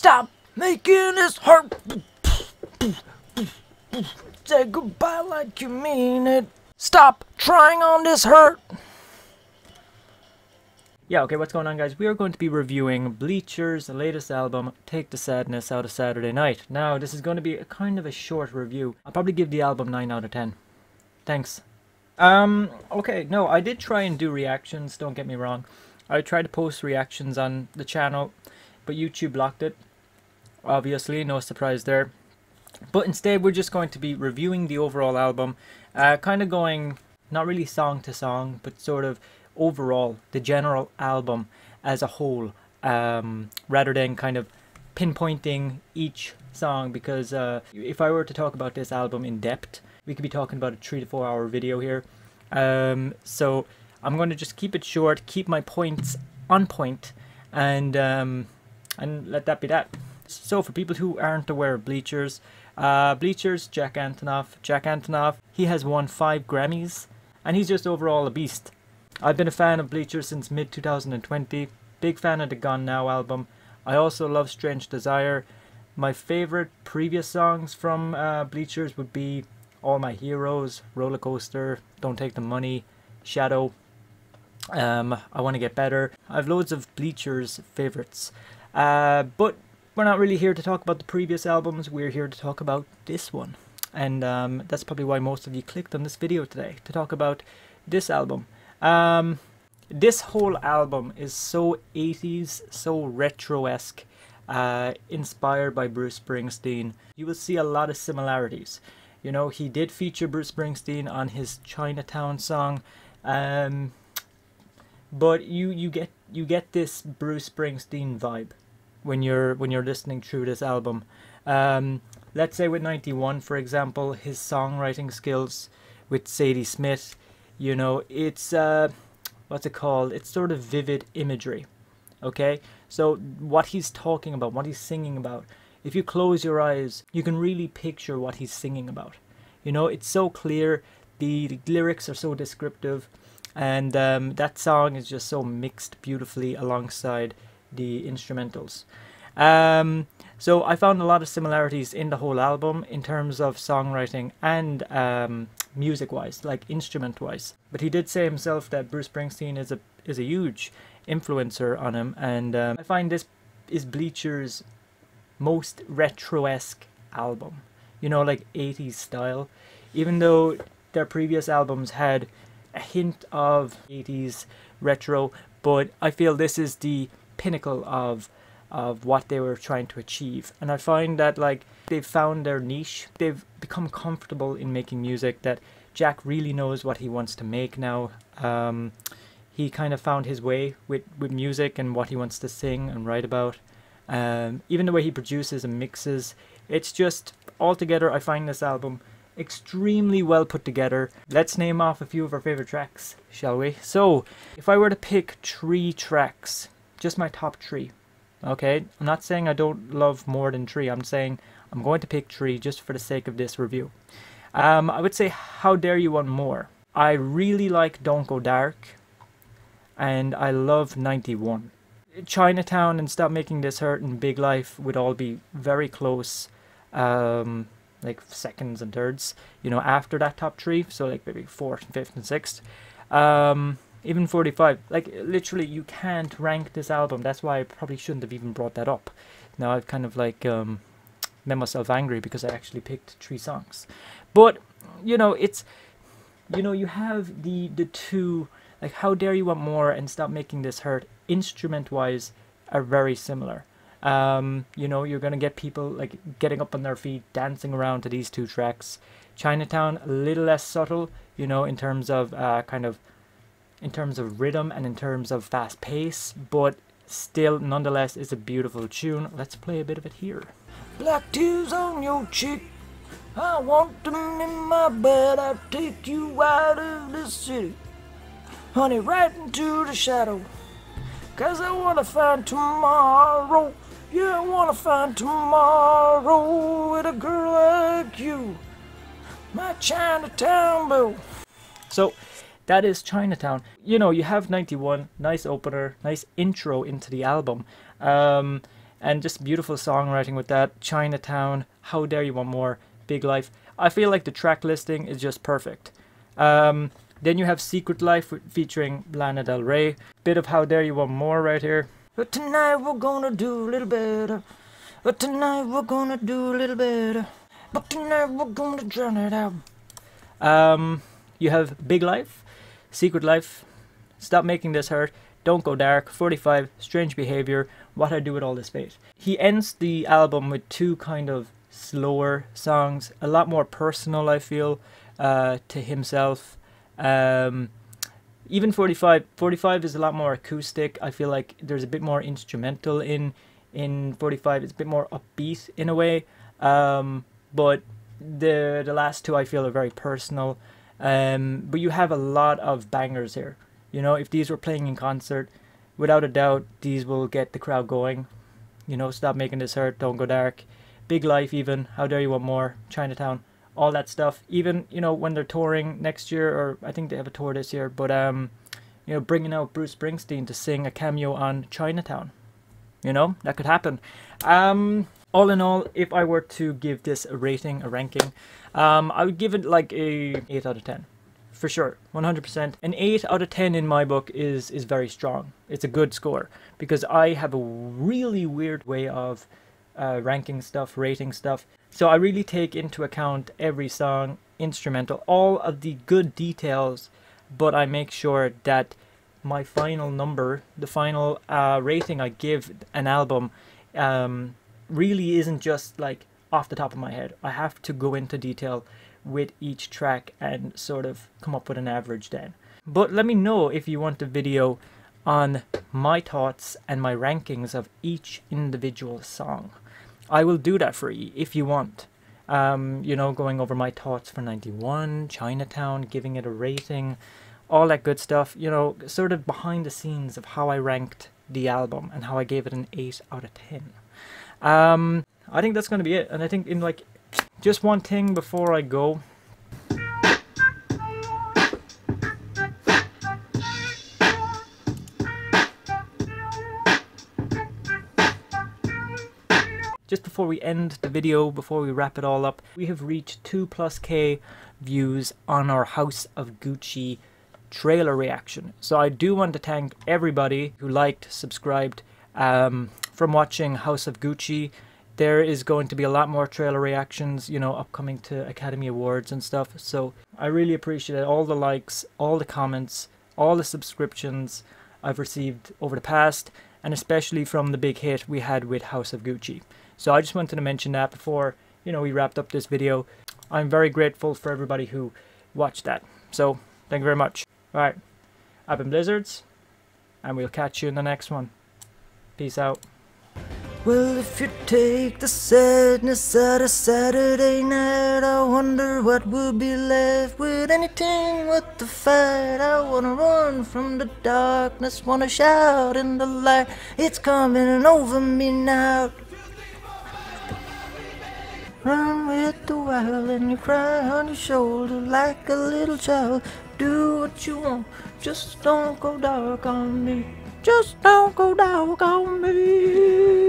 Stop making this hurt. Say goodbye like you mean it. Stop trying on this hurt. Yeah, okay, what's going on, guys? We are going to be reviewing Bleacher's latest album, Take the Sadness Out of Saturday Night. Now, this is going to be a kind of a short review. I'll probably give the album 9 out of 10. Thanks. Um, okay, no, I did try and do reactions, don't get me wrong. I tried to post reactions on the channel, but YouTube blocked it. Obviously, no surprise there. But instead, we're just going to be reviewing the overall album, uh, kind of going, not really song to song, but sort of overall, the general album as a whole, um, rather than kind of pinpointing each song because uh, if I were to talk about this album in depth, we could be talking about a three to four hour video here. Um, so I'm going to just keep it short, keep my points on point, and um, and let that be that. So for people who aren't aware of Bleachers, uh, Bleachers, Jack Antonoff. Jack Antonoff, he has won five Grammys, and he's just overall a beast. I've been a fan of Bleachers since mid 2020. Big fan of the Gone Now album. I also love Strange Desire. My favorite previous songs from uh, Bleachers would be All My Heroes, Roller Coaster, Don't Take the Money, Shadow. Um, I Want to Get Better. I have loads of Bleachers favorites. Uh, but we're not really here to talk about the previous albums, we're here to talk about this one. And um, that's probably why most of you clicked on this video today, to talk about this album. Um, this whole album is so 80s, so retro-esque, uh, inspired by Bruce Springsteen. You will see a lot of similarities. You know, he did feature Bruce Springsteen on his Chinatown song, um, but you you get you get this Bruce Springsteen vibe when you're when you're listening through this album. Um, let's say with 91, for example, his songwriting skills with Zadie Smith, you know, it's uh, what's it called? It's sort of vivid imagery. Okay, so what he's talking about, what he's singing about, if you close your eyes, you can really picture what he's singing about. You know, it's so clear. The, the lyrics are so descriptive, and um, that song is just so mixed beautifully alongside the instrumentals. Um, so I found a lot of similarities in the whole album in terms of songwriting and um, music-wise, like instrument-wise. But he did say himself that Bruce Springsteen is a is a huge influencer on him, and um, I find this is Bleacher's most retro-esque album. You know, like 80s style. Even though their previous albums had a hint of 80s retro, but I feel this is the pinnacle of of what they were trying to achieve. And I find that like they've found their niche. They've become comfortable in making music that Jack really knows what he wants to make now. Um, he kind of found his way with, with music and what he wants to sing and write about. Um, even the way he produces and mixes, it's just altogether I find this album extremely well put together. Let's name off a few of our favorite tracks, shall we? So, if I were to pick three tracks just my top tree. Okay, I'm not saying I don't love more than tree. I'm saying I'm going to pick tree just for the sake of this review. Um, I would say How Dare You Want More. I really like Don't Go Dark. And I love 91. Chinatown and Stop Making This Hurt and Big Life would all be very close. Um, like seconds and thirds, you know, after that top three. So like maybe fourth, and fifth, and sixth. Um, even 45 like literally you can't rank this album. That's why i probably shouldn't have even brought that up. Now i've kind of like um, made myself angry because i actually picked three songs. But you know it's you know you have the the two like how dare you want more and stop making this hurt? Instrument wise are very similar. Um, you know you're gonna get people like getting up on their feet dancing around to these two tracks. Chinatown a little less subtle you know in terms of uh, kind of in terms of rhythm and in terms of fast pace, but still, nonetheless, is a beautiful tune. Let's play a bit of it here. Black tears on your cheek. I want them in my bed. I'll take you out of the city. Honey, right into the shadow. Cause I wanna find tomorrow. Yeah, I wanna find tomorrow with a girl like you. My Chinatown boo. So, that is Chinatown. You know, you have 91, nice opener, nice intro into the album. Um, and just beautiful songwriting with that. Chinatown, How Dare You Want More, Big Life. I feel like the track listing is just perfect. Um, then you have Secret Life featuring Lana Del Rey. Bit of How Dare You Want More right here. But tonight we're gonna do a little better. But tonight we're gonna do a little better. But tonight we're gonna drown it out. Um, you have Big Life, Secret Life, Stop Making This Hurt, Don't Go Dark, 45, Strange Behavior, What I Do With All This Space. He ends the album with two kind of slower songs, a lot more personal, I feel, uh, to himself. Um, even 45, 45 is a lot more acoustic. I feel like there's a bit more instrumental in in 45. It's a bit more upbeat in a way. Um, but the the last two I feel are very personal. Um, but you have a lot of bangers here. You know, if these were playing in concert, without a doubt, these will get the crowd going. You know, stop making this hurt, don't go dark. Big Life, even. How Dare You Want More, Chinatown, all that stuff. Even, you know, when they're touring next year, or I think they have a tour this year, but, um, you know, bringing out Bruce Springsteen to sing a cameo on Chinatown. You know, that could happen. Um, all in all, if I were to give this a rating, a ranking, um, I would give it like a 8 out of 10. For sure, 100%. An 8 out of 10 in my book is, is very strong. It's a good score because I have a really weird way of uh, ranking stuff, rating stuff. So I really take into account every song, instrumental, all of the good details, but I make sure that my final number, the final uh, rating I give an album, um, really isn't just like off the top of my head. I have to go into detail with each track and sort of come up with an average then. But let me know if you want a video on my thoughts and my rankings of each individual song. I will do that for you if you want. Um, you know, going over my thoughts for 91, Chinatown, giving it a rating, all that good stuff. You know, sort of behind the scenes of how I ranked the album and how I gave it an 8 out of 10. Um, I think that's going to be it. And I think in like, just one thing before I go. Just before we end the video, before we wrap it all up, we have reached 2 plus K views on our House of Gucci trailer reaction. So I do want to thank everybody who liked, subscribed um, from watching House of Gucci. There is going to be a lot more trailer reactions, you know, upcoming to Academy Awards and stuff. So I really appreciate all the likes, all the comments, all the subscriptions I've received over the past, and especially from the big hit we had with House of Gucci. So I just wanted to mention that before, you know, we wrapped up this video. I'm very grateful for everybody who watched that. So, thank you very much. Alright, I've been Blizzards, and we'll catch you in the next one. Peace out. Well, if you take the sadness out of Saturday night, I wonder what will be left with anything with the fight. I wanna run from the darkness, wanna shout in the light. It's coming over me now. Run with the wild and you cry on your shoulder like a little child. Do what you want, just don't go dark on me. Just don't go dark on me.